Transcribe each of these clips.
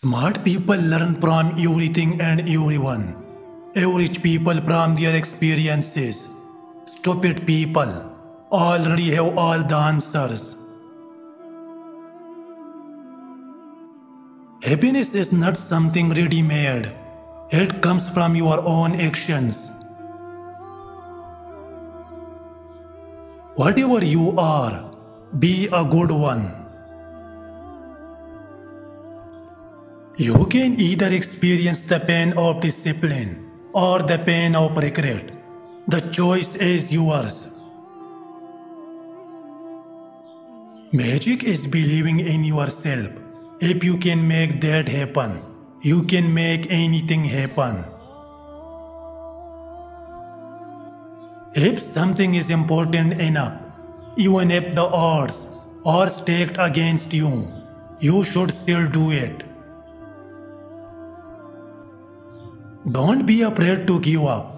Smart people learn from everything and everyone. Average people from their experiences. Stupid people already have all the answers. Happiness is not something ready made, it comes from your own actions. Whatever you are, be a good one. You can either experience the pain of discipline or the pain of regret. The choice is yours. Magic is believing in yourself. If you can make that happen, you can make anything happen. If something is important enough, even if the odds are stacked against you, you should still do it. Don't be afraid to give up.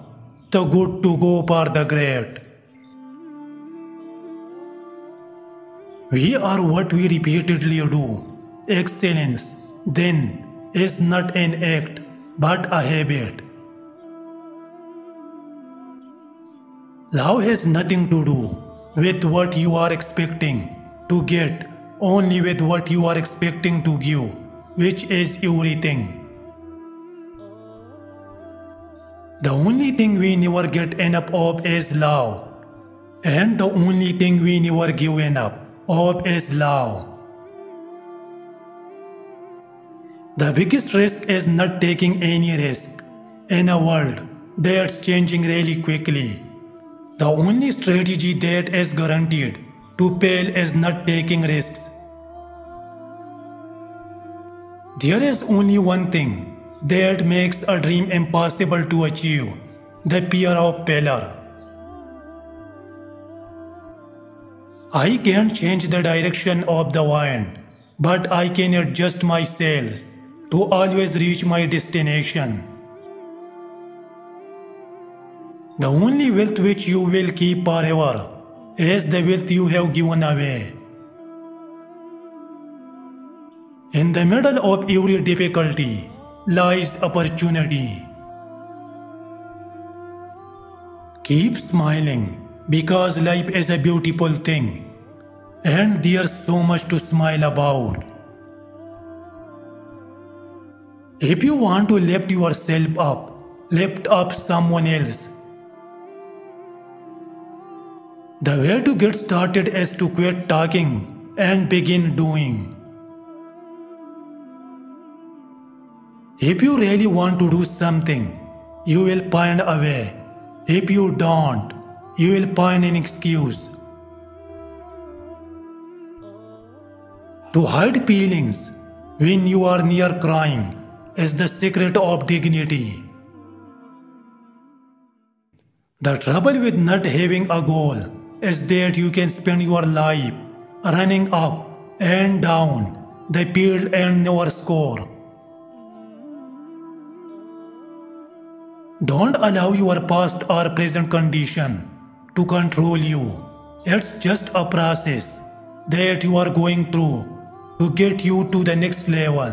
The good to go for the great. We are what we repeatedly do. Excellence, then, is not an act but a habit. Love has nothing to do with what you are expecting to get, only with what you are expecting to give, which is everything. The only thing we never get enough of is love. And the only thing we never give enough of is love. The biggest risk is not taking any risk in a world that's changing really quickly. The only strategy that is guaranteed to fail is not taking risks. There is only one thing that makes a dream impossible to achieve the fear of failure. I can't change the direction of the wind, but I can adjust my sails to always reach my destination. The only wealth which you will keep forever is the wealth you have given away. In the middle of every difficulty, lies opportunity. Keep smiling because life is a beautiful thing and there's so much to smile about. If you want to lift yourself up, lift up someone else. The way to get started is to quit talking and begin doing. If you really want to do something, you will find a way. If you don't, you will find an excuse. To hide feelings when you are near crying is the secret of dignity. The trouble with not having a goal is that you can spend your life running up and down the field and never score. Don't allow your past or present condition to control you. It's just a process that you are going through to get you to the next level.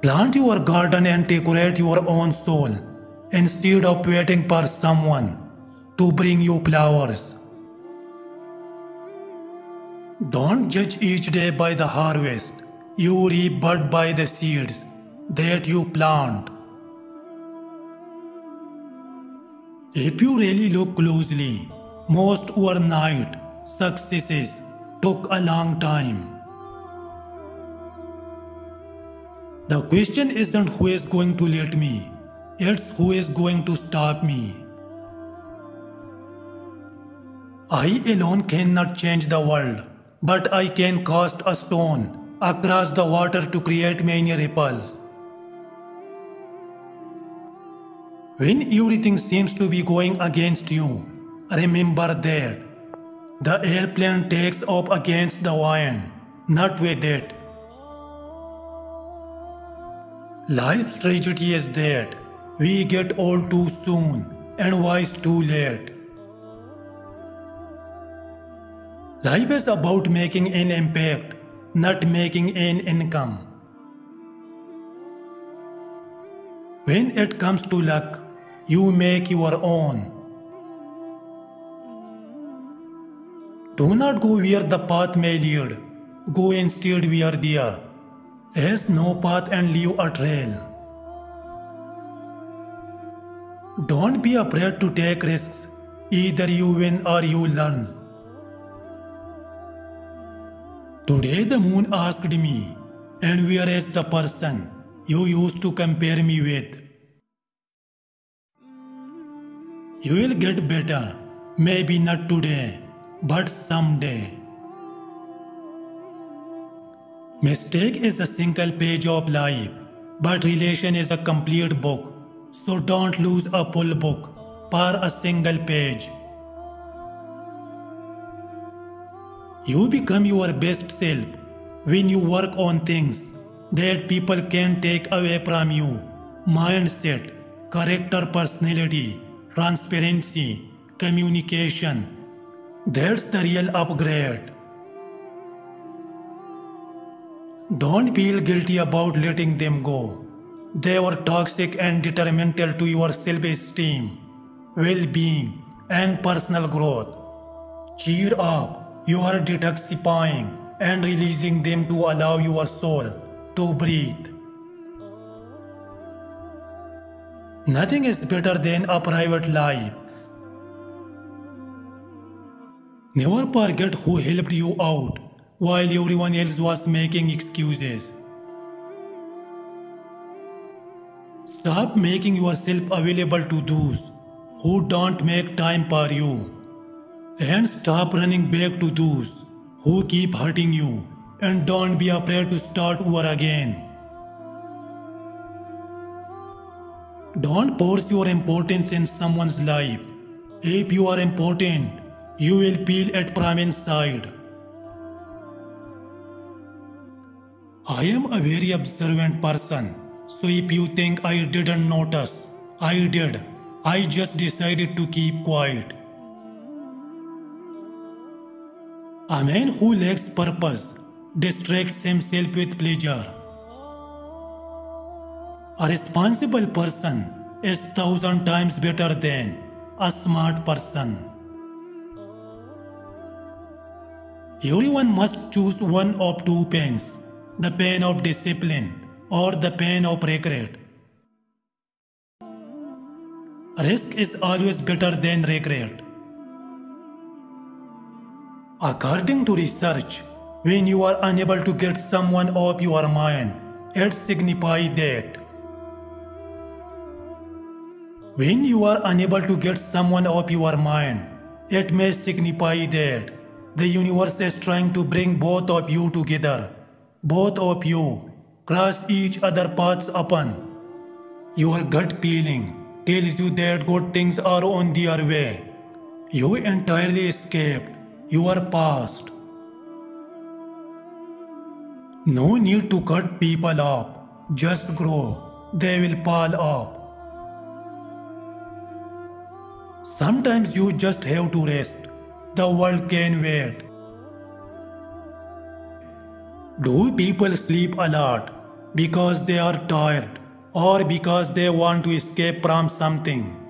Plant your garden and decorate your own soul instead of waiting for someone to bring you flowers. Don't judge each day by the harvest. You reap but by the seeds that you plant. If you really look closely, most overnight successes took a long time. The question isn't who is going to let me, it's who is going to stop me. I alone cannot change the world, but I can cast a stone across the water to create many ripples. When everything seems to be going against you, remember that the airplane takes off against the wind, not with it. Life's tragedy is that we get old too soon and wise too late. Life is about making an impact, not making an income. When it comes to luck, you make your own. Do not go where the path may lead. Go instead where there is no path and leave a trail. Don't be afraid to take risks. Either you win or you learn. Today the moon asked me, and where is the person you used to compare me with? You will get better, maybe not today, but someday. Mistake is a single page of life, but relation is a complete book. So don't lose a full book for a single page. You become your best self when you work on things that people can take away from you. Mindset, character, personality, transparency, communication. That's the real upgrade. Don't feel guilty about letting them go. They were toxic and detrimental to your self esteem, well being, and personal growth. Cheer up, you are detoxifying and releasing them to allow your soul to breathe. Nothing is better than a private life. Never forget who helped you out while everyone else was making excuses. Stop making yourself available to those who don't make time for you. And stop running back to those who keep hurting you. And don't be afraid to start over again. Don't force your importance in someone's life. If you are important, you will feel at from inside. I am a very observant person, so if you think I didn't notice, I did. I just decided to keep quiet. A man who lacks purpose distracts himself with pleasure. A responsible person is thousand times better than a smart person. Everyone must choose one of two pains the pain of discipline or the pain of regret. Risk is always better than regret. According to research, when you are unable to get someone off your mind, it signifies that. When you are unable to get someone off your mind, it may signify that the universe is trying to bring both of you together. Both of you cross each other paths upon. Your gut feeling tells you that good things are on their way. You entirely escaped your past. No need to cut people off. Just grow. They will fall off. Sometimes you just have to rest. The world can wait. Do people sleep a lot because they are tired or because they want to escape from something?